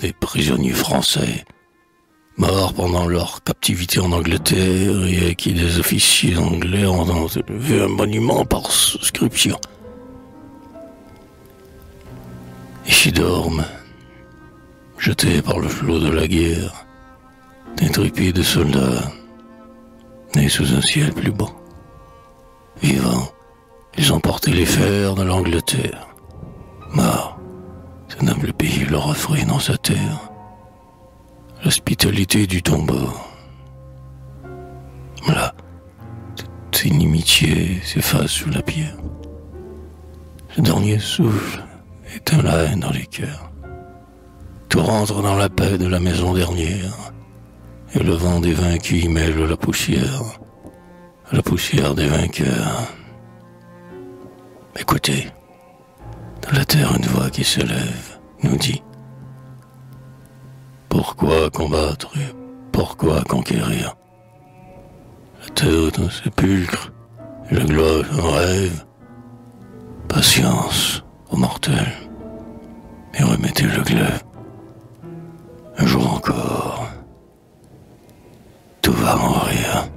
des prisonniers français, morts pendant leur captivité en Angleterre et à qui des officiers anglais ont élevé un monument par souscription. Ici dorment, jetés par le flot de la guerre, des de soldats, nés sous un ciel plus beau. Vivants, ils ont porté les fers de l'Angleterre. Noble pays leur offrit dans sa terre l'hospitalité du tombeau. Là, toute inimitié s'efface sous la pierre. Ce dernier souffle éteint la haine dans les cœurs. Tout rentre dans la paix de la maison dernière, et le vent des vaincus mêle la poussière, la poussière des vainqueurs. Écoutez, de la terre une voix qui se lève nous dit Pourquoi combattre et pourquoi conquérir? La terre est un sépulcre, et la gloire un rêve. Patience, ô mortels, et remettez le glaive. Un jour encore, tout va mourir.